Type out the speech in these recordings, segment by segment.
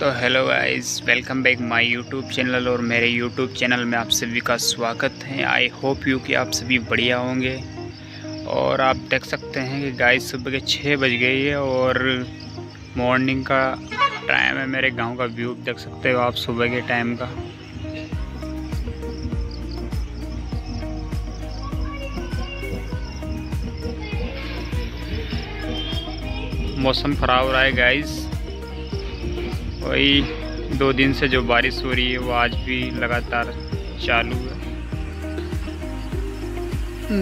तो hello guys, welcome back my YouTube channel और मेरे यूट्यूब चैनल में आप सभी का स्वागत है। आई होप यू कि आप सभी बढ़िया होंगे। और आप देख सकते हैं कि गाइस सुबह के छः बज गई है और मॉर्निंग का टाइम है। मेरे गाँव का व्यू देख सकते हो आप सुबह के टाइम का। मौसम ख़राब हो रहा है गाइस। वही दो दिन से जो बारिश हो रही है, वो आज भी लगातार चालू है।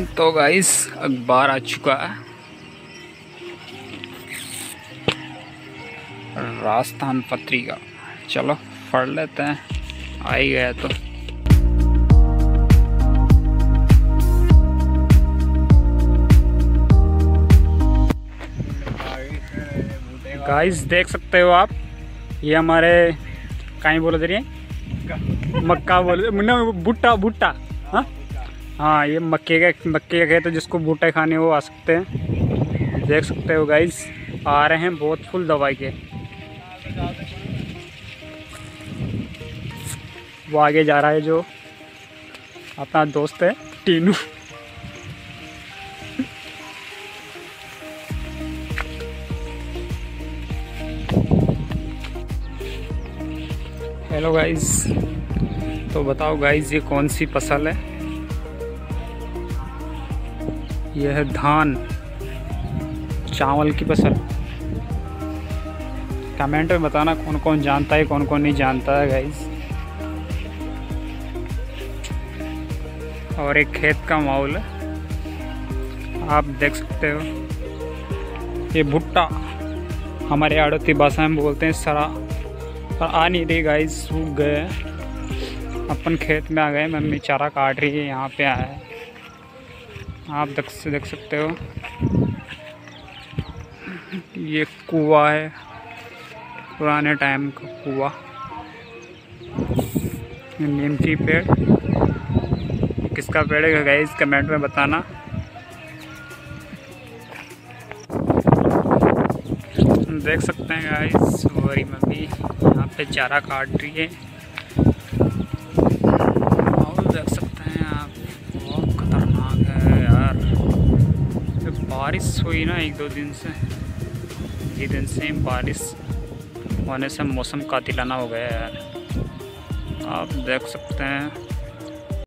तो गाइस अखबार आ चुका है। राजस्थान पत्रिका। चलो, पढ़ लेते हैं। आ ही गया तो। गाइस देख सकते हो आप? ये हमारे कहीं बोले दे रही मक्का बोल ना भुट्टा भुट्टा। हाँ? हाँ ये मक्के का मक्के का खेत है जिसको भुट्टे खाने वो आ सकते हैं। देख सकते हो गाइस आ रहे हैं बहुत फुल दवाई के। वो आगे जा रहा है जो अपना दोस्त है, टीनू। हेलो गाइस तो बताओ गाइस ये कौन सी फ़सल है? यह है धान। चावल की फ़सल। कमेंट में बताना कौन कौन जानता है कौन कौन नहीं जानता है गाइस और एक खेत का माहौल है। आप देख सकते हो। ये भुट्टा। हमारे आड़ती भाषा में बोलते हैं सरा। पर आ नहीं रही गाइस सूख गए अपन खेत में आ गए, मम्मी चारा काट रही है, यहाँ पे आया आप देख से देख सकते हो। ये कुआ है, पुराने टाइम का कुआ। नीमची पेड़। किसका पेड़ है गाइस कमेंट में बताना। देख सकते हैं गाइस हमारी मम्मी यहाँ पे चारा काट रही है। और देख सकते हैं आप, बहुत खतरनाक है यार। तो बारिश हुई ना एक दो दिन से। ये दिन से बारिश होने से मौसम का तिलाना हो गया है यार। आप देख सकते हैं।